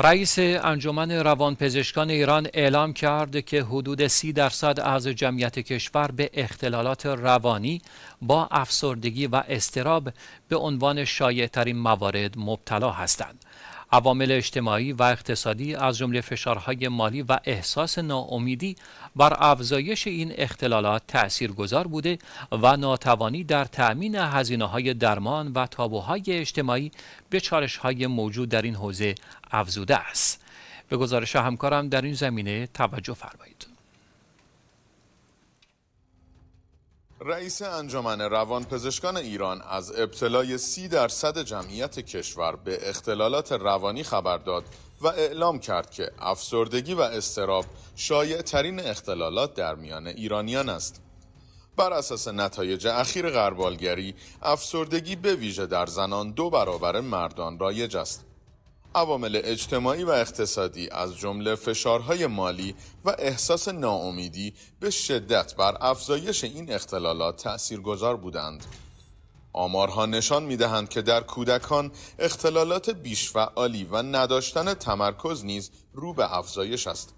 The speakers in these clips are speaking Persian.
رئیس انجمن روانپزشکان ایران اعلام کرد که حدود سی درصد از جمعیت کشور به اختلالات روانی با افسردگی و استراب به عنوان شایعترین موارد مبتلا هستند. عوامل اجتماعی و اقتصادی از جمله فشارهای مالی و احساس ناامیدی بر افزایش این اختلالات تأثیرگذار بوده و ناتوانی در تأمین هزینه های درمان و تابوهای اجتماعی به چالش های موجود در این حوزه افزوده است. به گزارش همکارم در این زمینه توجه فرمایید. رئیس انجمن روانپزشکان ایران از ابتلای سی درصد جمعیت کشور به اختلالات روانی خبر داد و اعلام کرد که افسردگی و استراب شایع ترین اختلالات در میان ایرانیان است. بر اساس نتایج اخیر غربالگری، افسردگی به ویژه در زنان دو برابر مردان رایج است. عوامل اجتماعی و اقتصادی از جمله فشارهای مالی و احساس ناامیدی به شدت بر افزایش این اختلالات تأثیرگذار بودند. آمارها نشان می دهند که در کودکان اختلالات بیشفعالی و نداشتن تمرکز نیز رو به افزایش است.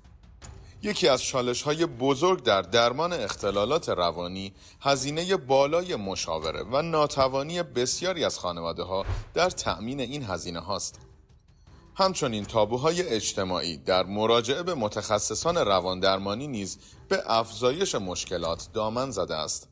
یکی از چالش های بزرگ در درمان اختلالات روانی هزینه بالای مشاوره و ناتوانی بسیاری از خانواده ها در تأمین این هزینه هاست. همچنین تابوهای اجتماعی در مراجعه به متخصصان رواندرمانی نیز به افزایش مشکلات دامن زده است.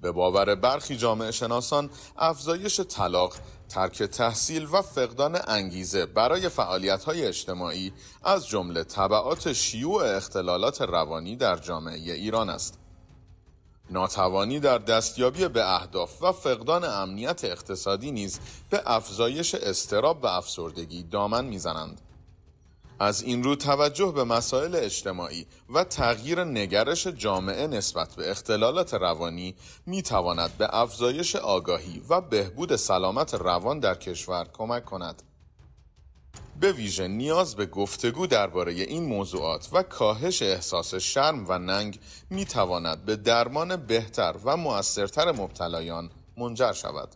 به باور برخی جامعه شناسان افزایش طلاق، ترک تحصیل و فقدان انگیزه برای فعالیت‌های اجتماعی از جمله طبعات شیوع اختلالات روانی در جامعه ایران است. ناتوانی در دستیابی به اهداف و فقدان امنیت اقتصادی نیز به افزایش استراب و افسردگی دامن می‌زنند. از این رو توجه به مسائل اجتماعی و تغییر نگرش جامعه نسبت به اختلالات روانی می تواند به افزایش آگاهی و بهبود سلامت روان در کشور کمک کند. به ویژه نیاز به گفتگو درباره این موضوعات و کاهش احساس شرم و ننگ می تواند به درمان بهتر و مؤثرتر مبتلایان منجر شود.